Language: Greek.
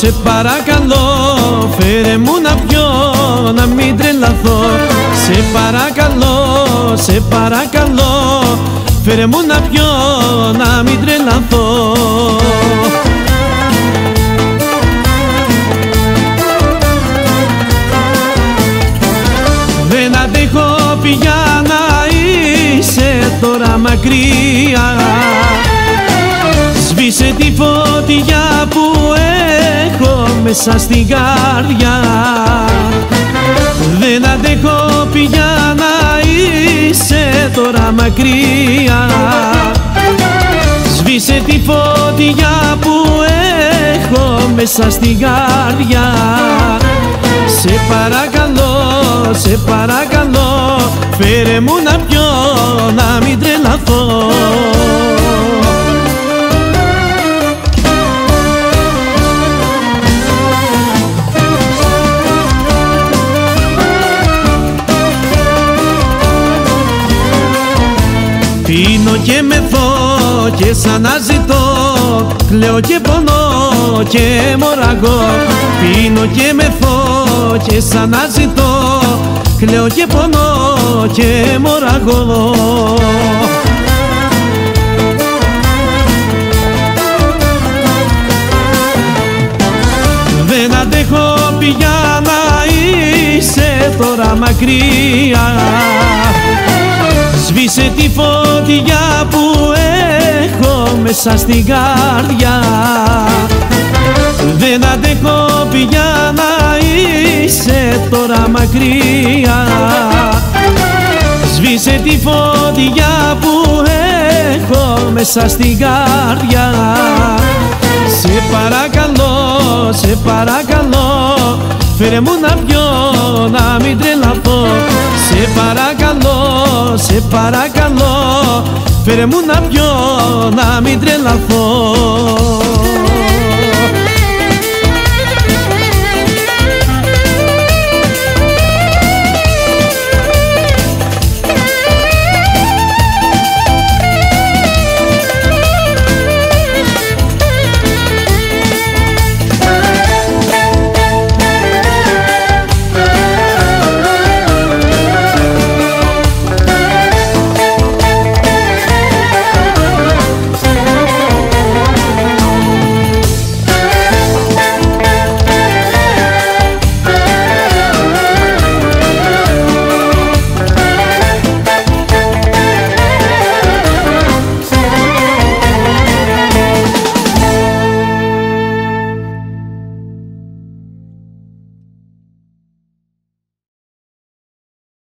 σε παρακαλώ φέρε μου να πιω να μην τρελαθώ. Σε παρακαλώ, σε παρακαλώ φέρε μου να πιω να μην τρελαθώ. Δεν αντέχω πια να είσαι τώρα μακριά Σβήσε τη φωτιά που έχω μέσα στην καρδιά. Δεν αντέχω πια να είσαι τώρα μακριά. Σβήσε τη φωτιά που έχω μέσα στην καρδιά. Σε παρακαλώ, σε παρακαλώ Φέρε μου να πιω, να μην τρελαθώ Πίνω και μεθώ και σαν να ζητώ. Κλαίω και πονώ και μωραγώ Πίνω και μεθώ και σαν να ζητώ. Κλαίω και πονώ και μωραγώ Δεν αντέχω πια να είσαι τώρα μακριά Σβήσε τη φωτιά που έχω μέσα στην καρδιά. Δεν αντέχω πια να είσαι τώρα μακριά. Σβήσε τη φωτιά που έχω μέσα στην καρδιά. Σε παρακαλώ, σε παρακαλώ Φέρε μου να πιω, να μην τρελαθώ. Σε παρακαλώ, σε παρακαλώ Φέρε μου να πιω, να μην τρελαθώ